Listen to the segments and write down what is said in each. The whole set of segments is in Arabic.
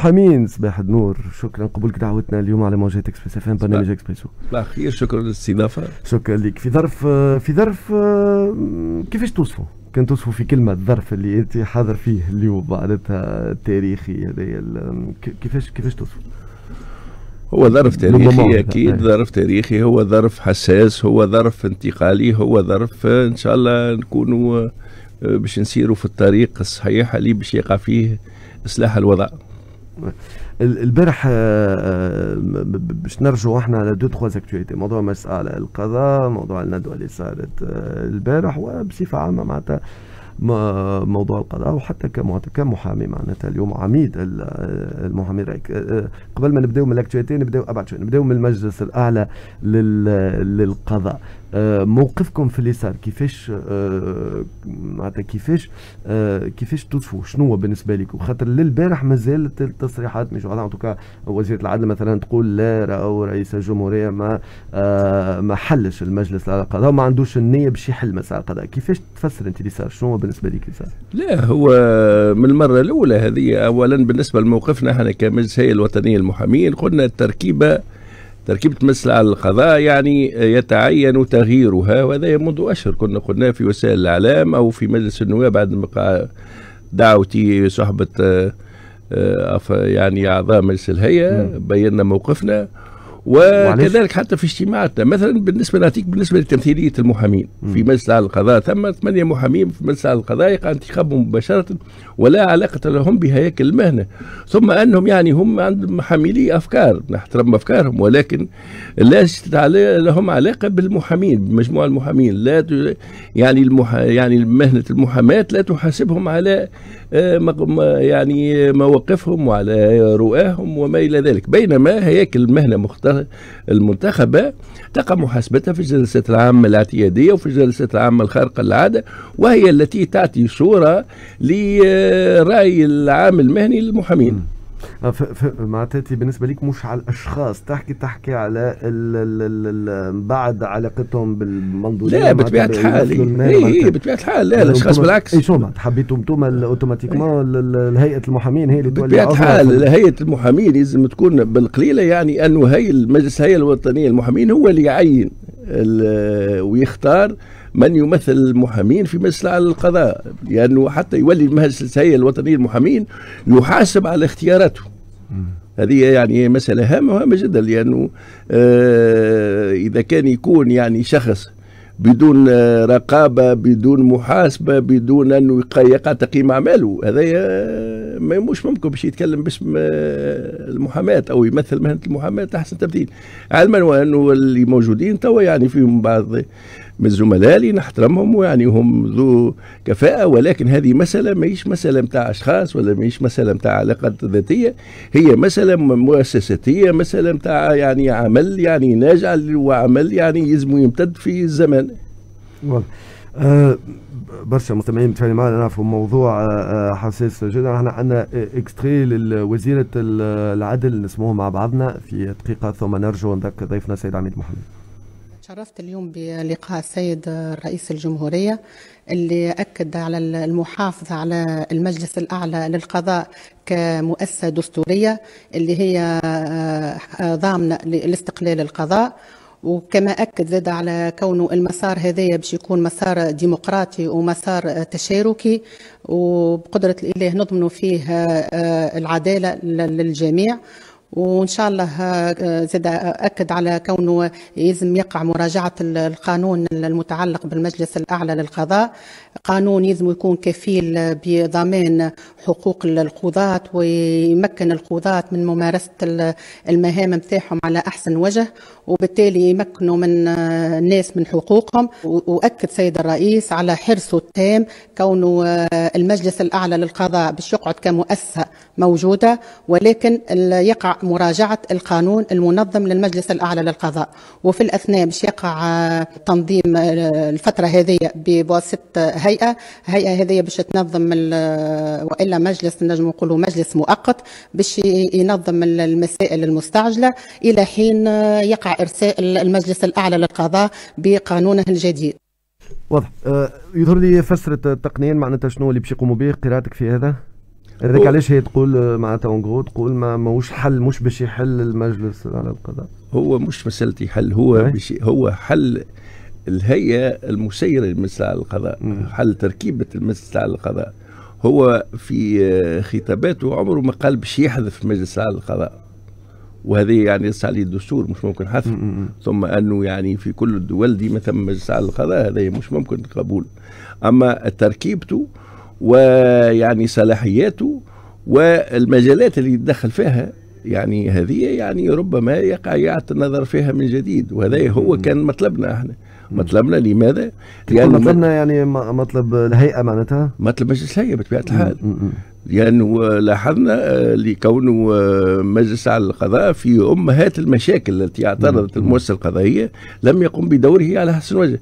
حمين صباح النور. شكرا قبولك دعوتنا اليوم على موجات Express FM برنامج اكسبريسو صباح الخير شكرا للاستضافة. شكرا لك. في ظرف في ظرف كيفاش توصفوا؟ كان توصفوا في كلمة الظرف اللي أنت حاضر فيه اليوم معناتها التاريخي هذايا كيفاش كيفاش توصفوا؟ هو ظرف تاريخي أكيد ظرف تاريخي هو ظرف حساس هو ظرف انتقالي هو ظرف إن شاء الله نكونوا باش نسيروا في الطريق الصحيح اللي باش يقع فيه إصلاح الوضع. البارح آه، آه، باش نرجعوا إحنا على deux trois actualités موضوع مسألة القضاء موضوع الندوة اللي صارت آه، البارح وبصفة عامة معناتها موضوع القضاء وحتى كمحامي معناتها اليوم عميد المحامي قبل ما نبدأو من ال actualité نبدأو أبعد شوي نبدأو من المجلس الأعلى للقضاء. موقفكم في اليسار كيفاش آه، معناتها كيفاش آه، كيفاش توصفوا شنو هو بالنسبة لكم؟ خاطر للبارح مازالت التصريحات مش ان توكا وزيرة العدل مثلا تقول لا أو رئيس الجمهورية ما ما حلش المجلس على القضاء وما عندوش النية باش يحل مسألة القضاء كيفاش تفسر أنت اليسار؟ شنو هو بالنسبة لك اليسار؟ لا هو من المرة الأولى هذه اولا بالنسبة لموقفنا إحنا كمجلس هيئة الوطنية للمحامين قلنا التركيبة تركيبة مجلس القضاء يعني يتعين تغييرها وهذا منذ أشهر. كنا قلنا في وسائل الإعلام أو في مجلس النواب بعد دعوتي صحبة آه، يعني أعضاء مجلس الهيئة بينا موقفنا. وكذلك حتى في اجتماعاتنا. مثلا بالنسبة نعطيك بالنسبة لتمثيلية المحامين في مجلس اعلى القضاء ثم ثمانية محامين في مجلس اعلى القضاء يقع انتخابهم مباشرة ولا علاقة لهم بهياكل المهنة. ثم أنهم يعني هم عندهم حاملي أفكار نحترم أفكارهم ولكن ليست لهم علاقة بالمحامين بمجموعة المحامين. لا يعني المح يعني مهنة المحاماة لا تحاسبهم على آه، يعني مواقفهم وعلى رؤاهم وما إلى ذلك. بينما هياكل المهنة المنتخبة تقع محاسبتها في الجلسات العامه الاعتيادية وفي الجلسات العامه الخارقه للعاده وهي التي تعطي صوره لرأي العام المهني للمحامين. معناتها بالنسبة لك مش على الأشخاص. تحكي تحكي على ال ال ال بعد علاقتهم بالمنظورية لا بطبيعة الحال. اي اي بطبيعة الحال. لا الأشخاص بالعكس. اي شو حبيتوا أنتم اوتوماتيكمون هيئة المحامين هي اللي تولي بطبيعة الحال هيئة المحامين لازم تكون بالقليلة يعني أنه هي المجلس الهيئه الوطنية للمحامين هو اللي يعين. ويختار من يمثل المحامين في مجلس الاعلى للقضاء. لأنه حتى يولي مجلس الهيئه الوطنية للمحامين يحاسب على اختياراته. هذه يعني مسألة هامة وهامة جدا لأنه آه إذا كان يكون يعني شخص بدون رقابة بدون محاسبة بدون أنه يقع تقييم أعماله هذا مش ممكن باش يتكلم باسم المحاماة أو يمثل مهنة المحاماة أحسن تمثيل علما وأنه اللي موجودين توا يعني فيهم بعض من الزملاء اللي نحترمهم ويعني هم ذو كفاءة ولكن هذه مسألة ماهيش مسألة متاع أشخاص ولا ماهيش مسألة متاع علاقات ذاتية هي مسألة مؤسساتية مسألة متاع يعني عمل يعني ناجع وعمل يعني يلزم يمتد في الزمن أه برشا مستمعين متفاعلين معنا نعرفوا موضوع أه, آه، حساس جدا. إحنا عندنا إكستري لوزيرة العدل نسموه مع بعضنا في دقيقة ثم نرجو نذكر ضيفنا سيد عميد محمد. شرفت اليوم بلقاء السيد رئيس الجمهورية اللي أكد على المحافظة على المجلس الأعلى للقضاء كمؤسسة دستورية اللي هي آه، ضامنة لاستقلال القضاء. وكما أكد زاد على كونه المسار هذايا باش يكون مسار ديمقراطي ومسار تشاركي وبقدرة الإله نضمن فيه آه، العدالة للجميع. وإن شاء الله آه، زاد اكد على كونه يلزم يقع مراجعة القانون المتعلق بالمجلس الأعلى للقضاء. قانون يلزم يكون كفيل بضمان حقوق القضاة ويمكن القضاة من ممارسة المهام نتاعهم على أحسن وجه وبالتالي يمكنوا من الناس من حقوقهم. وأكد سيد الرئيس على حرصه التام كونه المجلس الأعلى للقضاء باش يقعد كمؤسسة موجودة ولكن يقع مراجعة القانون المنظم للمجلس الأعلى للقضاء. وفي الأثناء باش يقع تنظيم الفترة هذه بواسطة هيئة. هيئة هذه باش تنظم وإلا مجلس نجم نقولوا مجلس مؤقت باش ينظم المسائل المستعجلة إلى حين يقع إرساء المجلس الأعلى للقضاء بقانونه الجديد. واضح. أه يظهر لي فسرة التقنيين معناتها شنو اللي باش يقوموا به قراءتك في هذا؟ هذاك علاش هي تقول معناتها اون تقول ما ماهوش حل مش باش يحل المجلس على القضاء. هو مش مساله يحل هو بشي هو حل الهيئة المسيرة للمجلس على القضاء. حل تركيبة المجلس على القضاء. هو في خطاباته عمره ما قال باش يحذف مجلس على القضاء. وهذه يعني يص عليه الدستور مش ممكن حذف. ثم أنه يعني في كل الدول دي مثلا مجلس على القضاء هذا مش ممكن قبول. أما تركيبته ويعني صلاحياته والمجالات اللي يتدخل فيها يعني هذه يعني ربما يقع إعادة النظر فيها من جديد وهذا هو كان مطلبنا إحنا. مطلبنا لماذا؟ يعني مطلبنا يعني مطلب الهيئة معناتها؟ مطلب مجلس الهيئة بطبيعة الحال. لأنه لاحظنا آه، لكونه آه، مجلس على القضاء في أمهات المشاكل التي اعترضت المؤسسة القضائية لم يقم بدوره على حسن وجه.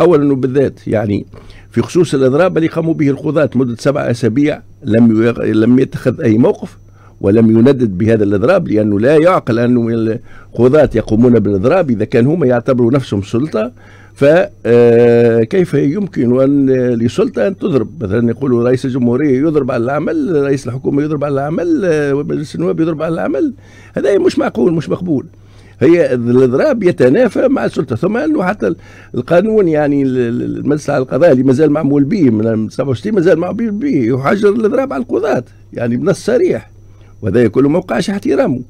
أولا وبالذات يعني في خصوص الإضراب اللي قاموا به القضاة مدة سبع أسابيع لم لم يتخذ أي موقف ولم يندد بهذا الإضراب لأنه لا يعقل أن القضاة يقومون بالإضراب إذا كان هم يعتبروا نفسهم سلطة. فكيف آه، يمكن أن لسلطة أن تضرب؟ مثلا يقولوا رئيس الجمهورية يضرب على العمل رئيس الحكومة يضرب على العمل ومجلس النواب يضرب على العمل. هذا مش معقول مش مقبول. هي الإضراب يتنافى مع السلطة. ثم أنه حتى القانون يعني المجلس على القضاء اللي مازال معمول به من 67 مازال معمول به يحجر الإضراب على القضاة يعني بنص صريح. وهذا كله ما وقعش احترامه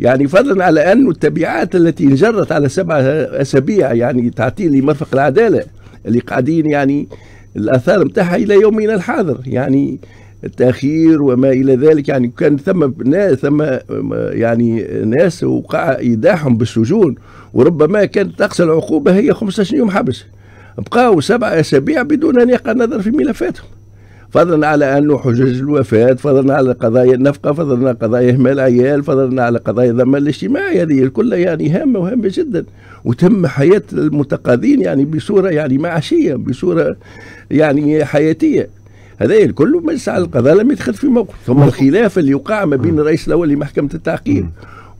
يعني فضلا على أن التبعات التي انجرت على سبع أسابيع يعني تعطيل لمرفق العدالة اللي قاعدين يعني الآثار متاعها إلى يومنا الحاضر يعني التأخير وما إلى ذلك يعني كان ثم ناس ثم يعني ناس وقع إيداعهم بالسجون وربما كانت أقصى العقوبة هي 15 يوم حبس. بقاوا سبع أسابيع بدون أن يقع النظر في ملفاتهم. فضلا على انه حجج الوفاة فضلا على قضايا النفقة فضلا على قضايا إهمال العيال فضلا على قضايا الضمان الاجتماعي. هذه كلها يعني هامة وهامة جدا. وتم حياة المتقاضين يعني بصورة يعني معاشية بصورة يعني حياتية. هذا الكل مجلس على القضاء لم يتخذ في موقف. ثم الخلاف اللي يقع ما بين الرئيس الأول لمحكمة التعقيب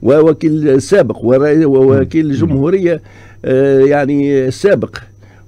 ووكيل السابق ووكيل الجمهوريه آه، يعني السابق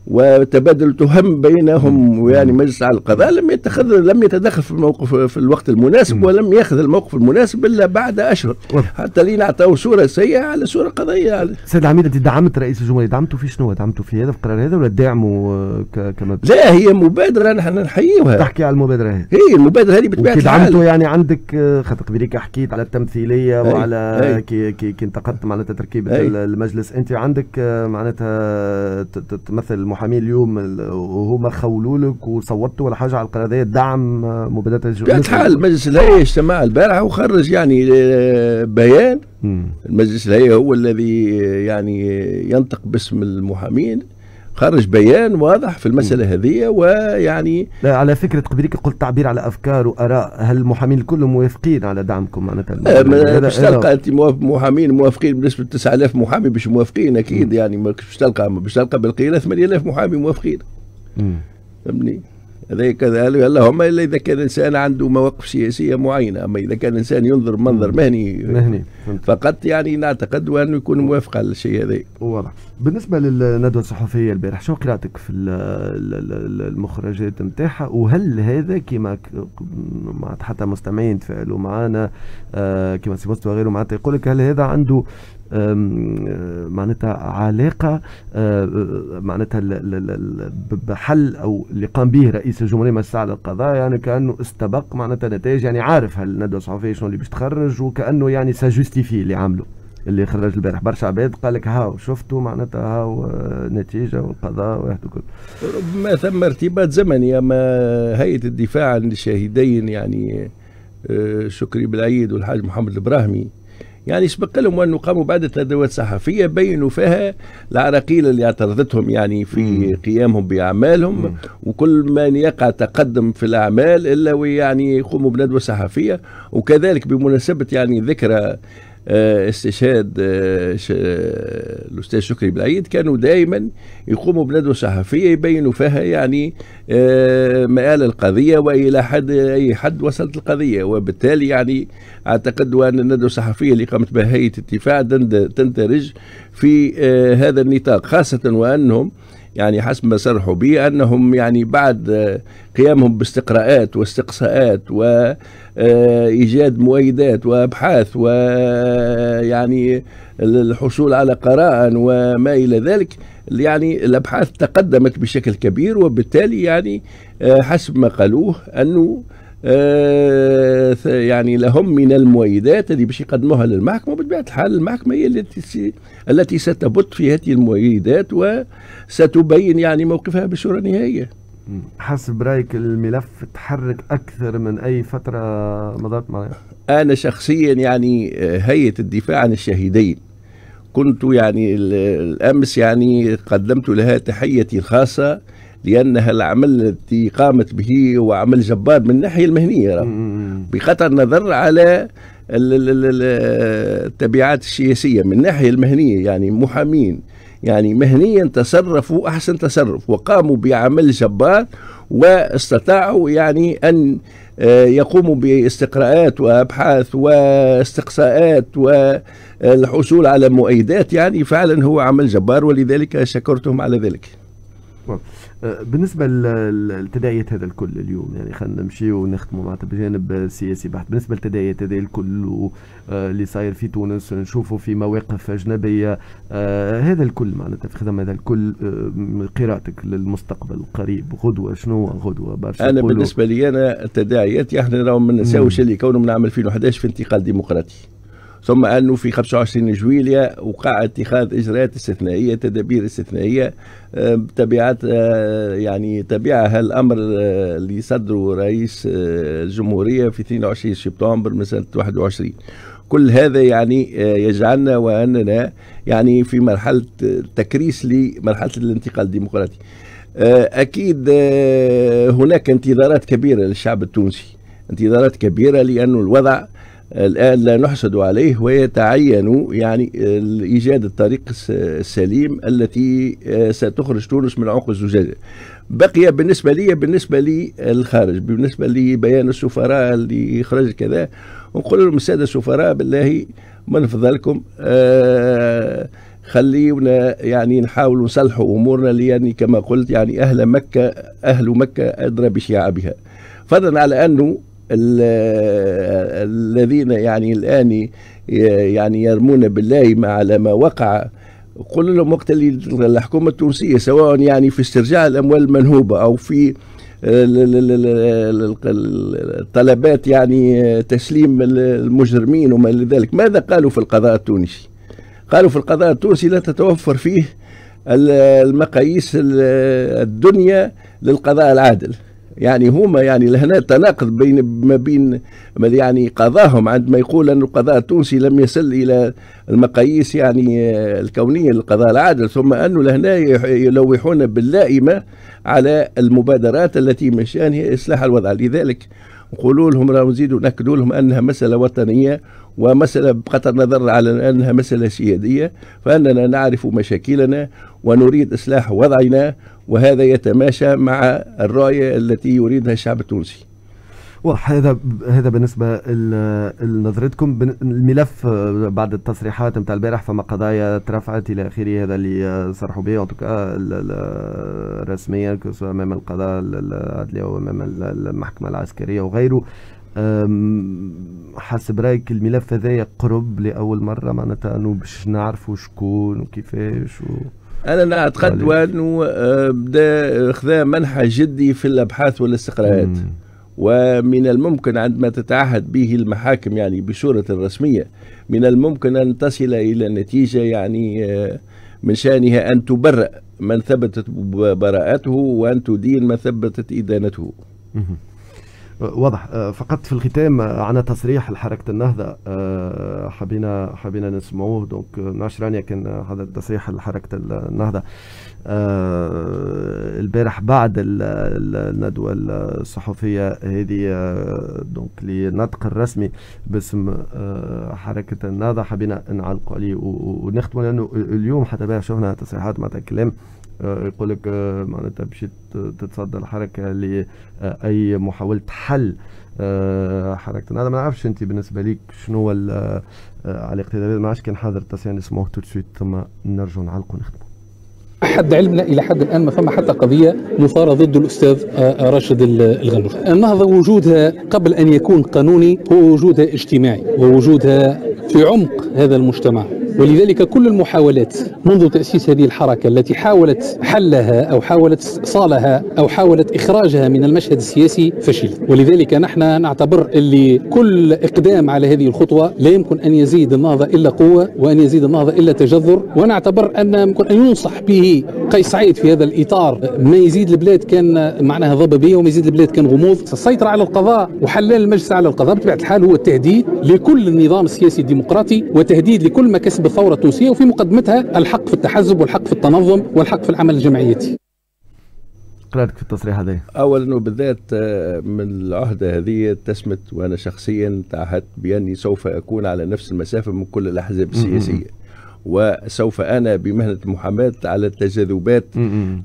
وتبادل تهم بينهم يعني مجلس على القضاء لم يتخذ لم يتدخل في الموقف في الوقت المناسب ولم يأخذ الموقف المناسب إلا بعد أشهر. حتى لي نعطوا صورة سيئة على صورة قضية. على سيد العميد أنت دعمت رئيس الجمهورية. دعمته في شنو؟ دعمته في هذا القرار هذا ولا دعمه كما لا هي مبادرة نحن نحييها. تحكي على المبادرة هذه. هي المبادرة هذه بطبيعة الحال. دعمته يعني عندك خاطر قبليك حكيت على التمثيلية أي. وعلى أي. كي كي, كي انتقدت معناتها تركيبة المجلس. أنت عندك معناتها تمثل المحامين اليوم وهما خولوا لك وصوتوا ولا حاجة على القضية؟ دعم مبادرة الجمهوريه الحال المجلس الهيئه اجتمع البارحة وخرج يعني آه، بيان. المجلس الهيئه هو الذي يعني ينطق باسم المحامين. خرج بيان واضح في المسألة هذه ويعني لا على فكرة قبليك قلت تعبير على أفكار وآراء. هل المحامين الكل موافقين على دعمكم معناتها؟ باش تلقى أنت محامين موافقين بنسبة 9000 محامي مش موافقين أكيد يعني مش تلقى مش تلقى بالقليلة 8000 محامي موافقين. فهمني هذا كذا. اللهم إلا إذا كان إنسان عنده مواقف سياسية معينة. أما إذا كان إنسان ينظر منظر مهني مهني. فقط يعني نعتقد انه يكون موافق على الشيء هذا. واضح. بالنسبة للندوة الصحفية البارح شو قراءتك في المخرجات نتاعها؟ وهل هذا كما حتى مستمعين تفاعلوا معنا آه، كما سي وغيره معناتها يقول لك هل هذا عنده معناتها علاقة معناتها بحل أو اللي قام به رئيس الجمهورية مساء على القضاء يعني كأنه استبق معناتها نتائج يعني عارف هالندوة الصحفية شنو اللي باش تخرج وكأنه يعني ça justifie اللي عمله اللي خرج البارح. برشا عباد قال لك هاو شفتوا معناتها هاو نتيجة والقضاء واحد وكل ربما ثم ارتباط زمني أما هيئة الدفاع عن الشهيدين يعني شكري بالعيد والحاج محمد الإبراهيمي يعني سبق لهم أنه قاموا بعدة ندوات صحفية بينوا فيها العراقيل اللي اعترضتهم يعني في مم. قيامهم بأعمالهم مم. وكل من يقع تقدم في الأعمال إلا ويعني يقوموا بندوة صحفية وكذلك بمناسبة يعني ذكرى استشهاد آه، الأستاذ شكري بالعيد كانوا دائما يقوموا بندوة صحفية يبينوا فيها يعني آه، مآل القضية وإلى حد أي حد وصلت القضية. وبالتالي يعني أعتقد أن الندوة الصحفية اللي قامت بها هيئه الدفاع تندرج في هذا النطاق خاصة وأنهم يعني حسب ما صرحوا به انهم يعني بعد قيامهم باستقراءات واستقصاءات وايجاد مؤيدات وأبحاث ويعني الحصول على قراء وما إلى ذلك يعني الأبحاث تقدمت بشكل كبير وبالتالي يعني حسب ما قالوه أنه آه يعني لهم من المؤيدات اللي باش يقدموها للمحكمة وبطبيعه الحال المحكمة هي التي التي ستبت في هذه المؤيدات وستبين يعني موقفها بالصورة النهائيه. حسب رأيك الملف تحرك أكثر من أي فترة مضت معي أنا شخصيا يعني هيئة الدفاع عن الشهيدين كنت يعني الأمس يعني قدمت لها تحيتي الخاصة لأنها العمل التي قامت به هو عمل جبار من الناحية المهنية بقطع النظر على التبعات السياسية من الناحية المهنية يعني محامين. يعني مهنيا تصرفوا أحسن تصرف وقاموا بعمل جبار واستطاعوا يعني أن يقوموا باستقراءات وأبحاث واستقصاءات والحصول على مؤيدات. يعني فعلا هو عمل جبار ولذلك شكرتهم على ذلك. أه، بالنسبة للتداعيات هذا الكل اليوم يعني خلينا نمشي ونختموا معناتها بجانب سياسي بحت. بالنسبة للتداعيات هذا الكل أه، اللي صاير في تونس نشوفوا في مواقف أجنبية آه هذا الكل معناتها في خدمة هذا الكل قراءتك للمستقبل القريب. غدوة شنو غدوة؟ برشا أنا بالنسبة لي أنا التداعيات إحنا راهو ما نساوش اللي كونه من عام 2011 في انتقال ديمقراطي. ثم أنه في 25 جويليا وقع اتخاذ إجراءات استثنائية تدابير استثنائية آه، تبعات آه، يعني تبعها الأمر آه، اللي صدره رئيس الجمهورية في 22 سبتمبر من سنة 21 كل هذا يعني يجعلنا وأننا يعني في مرحلة تكريس لمرحلة الانتقال الديمقراطي. أكيد هناك انتظارات كبيرة للشعب التونسي. انتظارات كبيرة لأنه الوضع الآن لا نحسد عليه ويتعين يعني إيجاد الطريق السليم التي آه، ستخرج تونس من عمق الزجاجة. بقي بالنسبة لي بالنسبة لي الخارج بالنسبة لبيان السفراء اللي خرج كذا. ونقول لهم السادة السفراء بالله من فضلكم آه خلينا يعني نحاول نصلحوا أمورنا لاني كما قلت يعني أهل مكة أهل مكة أدرى بشعابها فضلا على أنه الذين يعني الآن يعني يرمون بالله على ما وقع قل لهم وقت اللي الحكومة التونسية سواء يعني في استرجاع الأموال المنهوبة أو في الطلبات يعني تسليم المجرمين وما إلى ذلك. ماذا قالوا في القضاء التونسي؟ قالوا في القضاء التونسي لا تتوفر فيه المقاييس الدنيا للقضاء العادل. يعني هما يعني لهنا تناقض بين ما بين يعني قضاهم. عندما يقول أن القضاء التونسي لم يصل إلى المقاييس يعني الكونية للقضاء العادل ثم أنه لهنا يلوحون باللائمة على المبادرات التي من شأنها إصلاح الوضع. لذلك نقولوا لهم راهو نزيدوا ناكدوا لهم أنها مسألة وطنية ومسألة بقطع النظر على أنها مسألة سيادية فإننا نعرف مشاكلنا ونريد إصلاح وضعنا وهذا يتماشى مع الرؤية التي يريدها الشعب التونسي. واضح هذا بالنسبة لنظرتكم. الملف آه، بعد التصريحات نتاع البارح فما قضايا ترفعت إلى آخره هذا اللي صرحوا به. رسميا أمام القضاء العدلي وأمام المحكمة العسكرية وغيره. حسب رأيك الملف هذا قرب لأول مرة؟ معناتها إنه باش نعرفوا شكون وكيفاش و... أنا نعتقد وأنه آه، بدا خذا منحى جدي في الأبحاث والاستقراءات. ومن الممكن عندما تتعهد به المحاكم يعني بصورة رسمية من الممكن أن تصل إلى نتيجة يعني آه، من شأنها أن تبرأ من ثبتت براءته وأن تدين من ثبتت إدانته. واضح. آه، فقط في الختام آه، عنا تصريح لحركة النهضة آه، حبينا حبينا نسمعوه. donc ناشرانيا كان هذا التصريح لحركة النهضة. البارح بعد الندوة الصحفية هذه donc الناطق الرسمي باسم حركة النهضة حبينا نعلقوا عليه ونختموا لأنه اليوم حتى شفنا تصريحات معناتها كلام يقول لك آه، معناتها باش تتصدى الحركة لأي محاولة حل آه، حركة. أنا ما نعرفش أنت بالنسبة ليك شنو هو على الاقتداء. ما عادش كان حاضر التصريح نسمعوه تو ثم نرجعوا نعلقوا نخدموا لحد علمنا إلى حد الآن ما فما حتى قضية مثارة ضد الأستاذ آه، راشد الغنوش النهضه وجودها قبل أن يكون قانوني هو وجودها اجتماعي ووجودها في عمق هذا المجتمع. ولذلك كل المحاولات منذ تأسيس هذه الحركة التي حاولت حلها أو حاولت صالها أو حاولت إخراجها من المشهد السياسي فشلت. ولذلك نحن نعتبر اللي كل إقدام على هذه الخطوة لا يمكن أن يزيد النهضة إلا قوة وأن يزيد النهضة إلا تجذر. ونعتبر أن يمكن أن ينصح به قيس سعيد في هذا الإطار. ما يزيد البلاد كان معناها ضبابية وما يزيد البلاد كان غموض. السيطرة على القضاء وحلال المجلس على القضاء. بطبيعة الحال هو التهديد لكل النظام السياسي الديمقراطي وتهديد لكل ما كسب الثورة التونسية وفي مقدمتها الحق في التحزب والحق في التنظم والحق في العمل الجمعيتي قرارك في التصريح هذا؟ اولا وبالذات آه، من العهده هذه تسمت وأنا شخصيا تعهدت بأني سوف أكون على نفس المسافة من كل الأحزاب السياسية. وسوف أنا بمهنة المحاماه على التجاذبات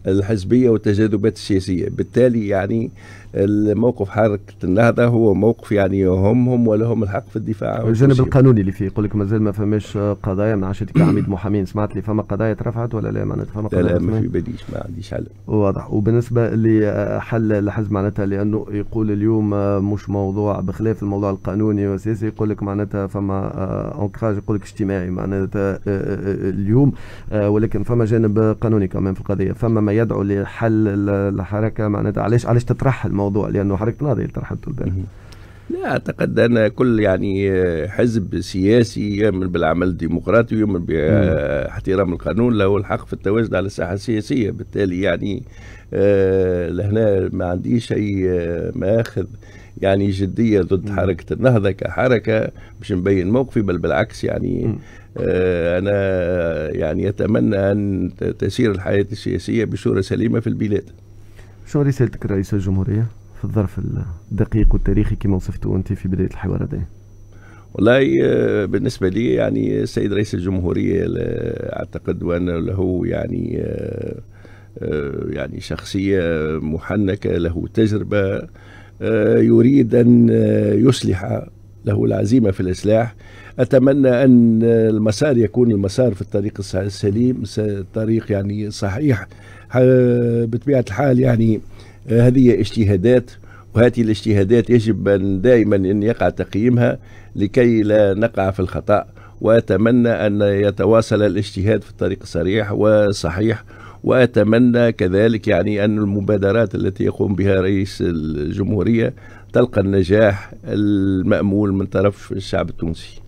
الحزبية والتجاذبات السياسية. بالتالي يعني الموقف حركه النهضة هو موقف يعني يهمهم ولهم الحق في الدفاع الجانب القانوني اللي فيه يقول لك مازال ما فماش قضايا من عشرة كعميد محامين. سمعت لي فما قضايا ترفعت ولا لا؟ معناتها فما قضايا لا, لا ما في باليش ما عنديش علم واضح. وبالنسبة لحل الحزب معناتها لأنه يقول اليوم مش موضوع بخلاف الموضوع القانوني والسياسي يقول لك معناتها فما أنكراج يقول لك اجتماعي معناتها اليوم ولكن فما جانب قانوني كمان في القضية. فما ما يدعو لحل الحركة معناتها علاش علاش تطرح الموضوع لأنه حركة النهضه طرحته البارح لا أعتقد أن كل يعني حزب سياسي يؤمن بالعمل الديمقراطي ويؤمن باحترام القانون له الحق في التواجد على الساحة السياسية. بالتالي يعني آه لهنا ما عنديش أي مآخذ يعني جدية ضد حركة النهضة كحركة. باش نبين موقفي بل بالعكس يعني آه أنا يعني أتمنى أن تسير الحياة السياسية بصورة سليمة في البلاد. شو رسالتك رئيس الجمهورية في الظرف الدقيق والتاريخي كما وصفته أنت في بداية الحوار هذا. والله آه، بالنسبة لي يعني السيد رئيس الجمهورية أعتقد وأن له يعني آه، آه، يعني شخصية محنكة له تجربة يريد أن يصلح له العزيمة في الإصلاح. أتمنى أن المسار يكون المسار في الطريق السليم طريق يعني صحيح. بطبيعة الحال يعني هذه اجتهادات وهذه الاجتهادات يجب أن دائما أن يقع تقييمها لكي لا نقع في الخطأ. وأتمنى أن يتواصل الاجتهاد في الطريق الصريح وصحيح وأتمنى كذلك يعني أن المبادرات التي يقوم بها رئيس الجمهورية تلقى النجاح المأمول من طرف الشعب التونسي.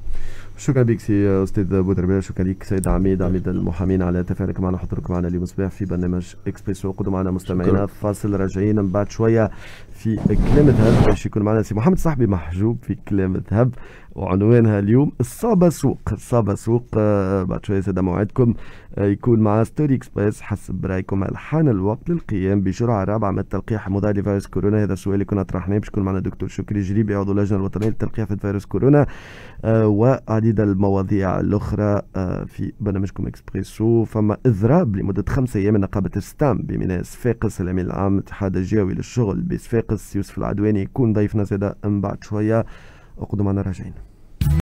شكرا بك سي أستاذ بودربالة شكرا لك سيد عميد عميد المحامين على تفاعلك معنا حضورك معنا اليوم الصباح في برنامج إكسبريسو. قعدوا معنا مستمعينا فاصل راجعين من بعد شوية. في كلام ذهب باش يكون معنا سي محمد صاحبي محجوب في كلام ذهب وعنوانها اليوم الصابة سوق. الصابة سوق آه بعد شوية سادة موعدكم. آه يكون مع Story Express حسب رأيكم هل حان الوقت للقيام بجرعة رابعة من التلقيح مضاد لفيروس كورونا. هذا السؤال اللي كنا طرحناه باش يكون معنا دكتور شكري جريبي عضو اللجنة الوطنية للتلقيح في فيروس كورونا. آه وعديد المواضيع الأخرى في برنامجكم اكسبريسو فما إضراب لمدة خمسة أيام من نقابة الستام بميناء صفاقس الأمين العام الاتحاد الجوي للشغل بصفاقس يوسف العدواني يكون ضيفنا زادا من بعد شوية وقدوا معنا راجعين.